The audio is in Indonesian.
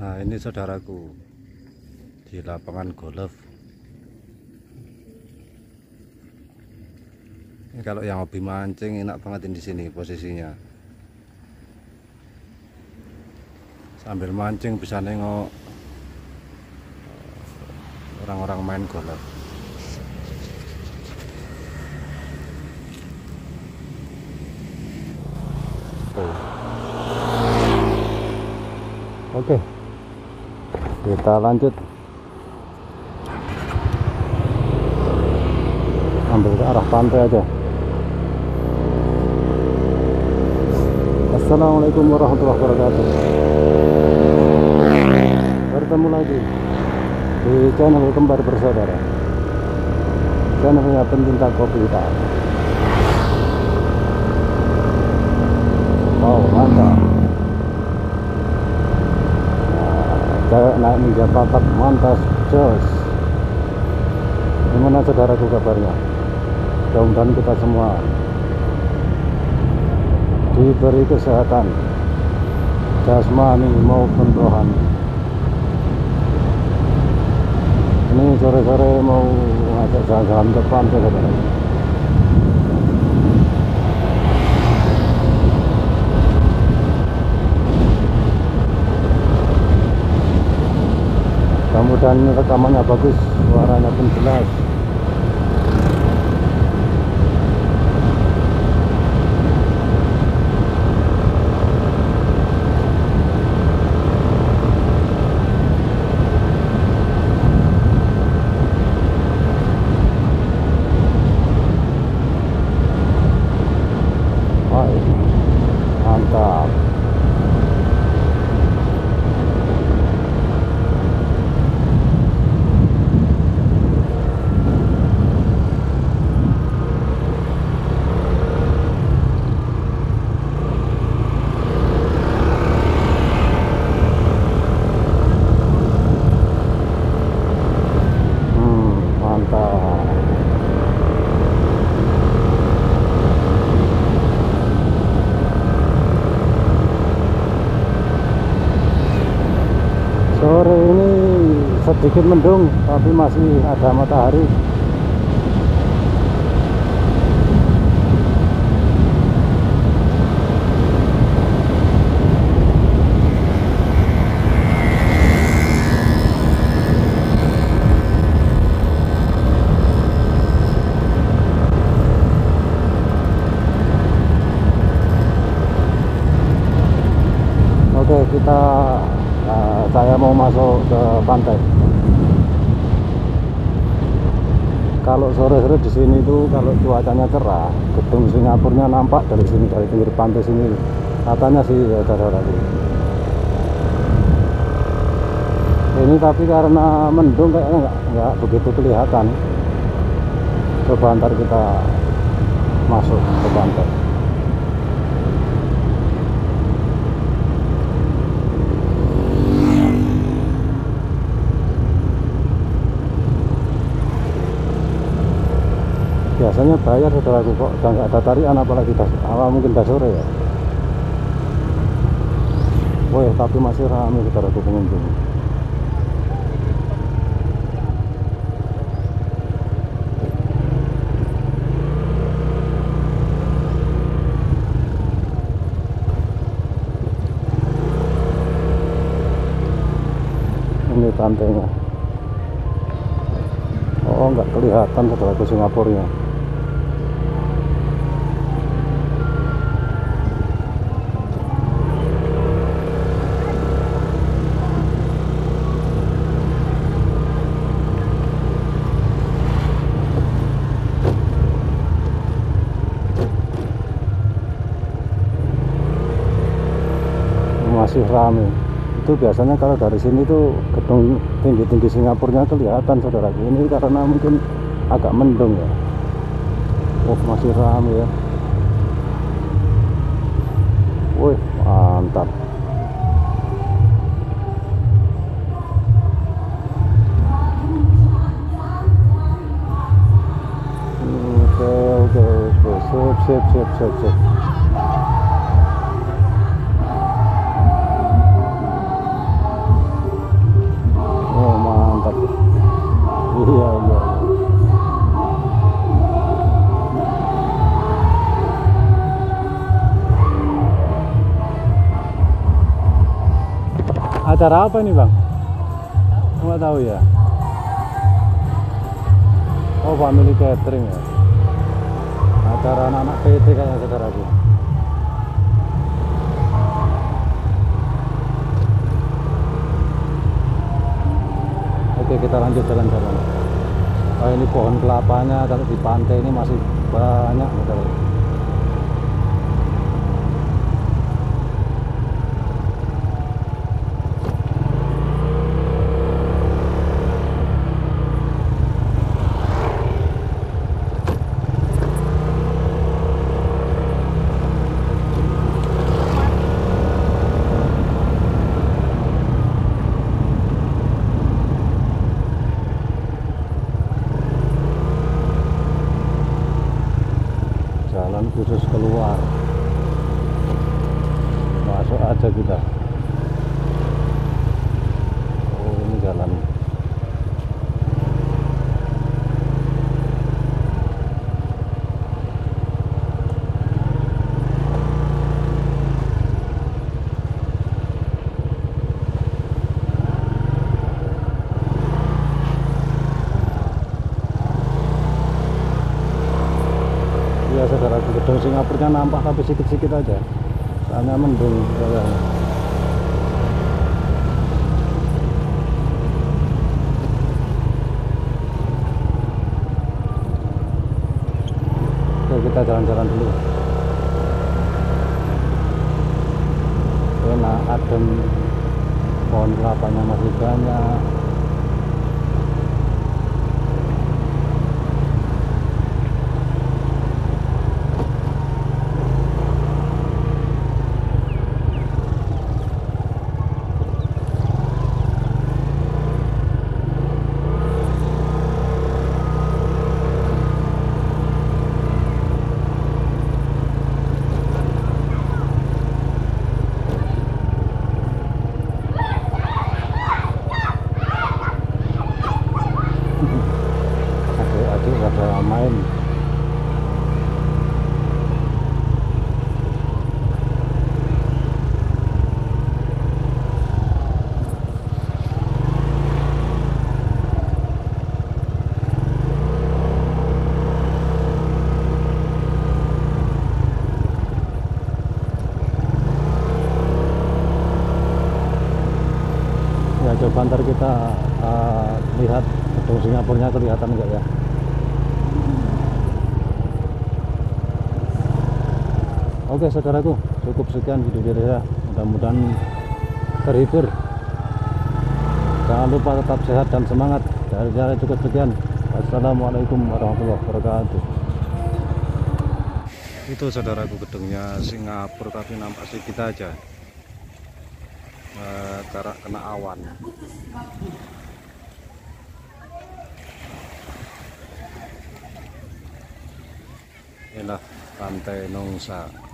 Nah ini saudaraku di lapangan golf. Ini kalau yang hobi mancing enak banget di sini posisinya. Sambil mancing bisa nengok orang-orang main golf. Oke. Kita lanjut. Ambil ke arah pantai aja. Assalamualaikum warahmatullahi wabarakatuh. Bertemu lagi di channel kembar bersaudara. Channelnya pencinta kopi hitam. Oh mantap. Cewek naik ninja patak mantas jos. Gimana saudaraku kabarnya? Mudah-mudahan kita semua diberi kesehatan jasmani maupun rohani. Ini sore-sore mau ngajak jalan-jalan ke saudara mudah-mudahan rekamannya bagus suaranya pun jelas. Mantap Hmm, mantap. Sore ini sedikit mendung, tapi masih ada matahari. Oke, kita masuk ke pantai. Kalau sore-sore di sini tuh kalau cuacanya cerah, gedung Singapurnya nampak dari sini dari pinggir pantai sini. Katanya sih ya saudara Ini tapi karena mendung kayaknya nggak nggak begitu kelihatan. Coba ntar kita masuk ke pantai. Biasanya bayar saudaraku kok udah nggak ada tarian apalagi das, awal mungkin dah sore ya. Woi tapi masih ramai saudaraku pengunjung. Ini pantainya. Oh nggak kelihatan saudaraku Singapurnya masih ramai itu biasanya kalau dari sini tuh gedung tinggi-tinggi Singapurnya kelihatan saudara. Ini karena mungkin agak mendung ya. Oh masih ramai ya acara apa ini bang? Nggak tahu ya. Oh family catering ya. Acara anak-anak PT kayaknya saudaraku. Oke kita lanjut jalan-jalan. Oh ini pohon kelapanya kalau di pantai ini masih banyak saudara. jalan khusus keluar masuk aja kita oh ini jalan ya saudara gedung Singapura nampak tapi sedikit-sedikit aja. Soalnya mendung ya. Oke kita jalan-jalan dulu. Enak adem. Pohon kelapanya masih banyak ya coba ntar kita uh, lihat gedung Singapurnya kelihatan enggak ya? Oke saudaraku cukup sekian video dari saya. Mudah-mudahan terhibur. Jangan lupa tetap sehat dan semangat. Dari saya cukup sekian. Assalamualaikum warahmatullahi wabarakatuh. Itu saudaraku gedungnya Singapura tapi nampak sedikit aja eh, cara kena awan. Inilah pantai Nongsa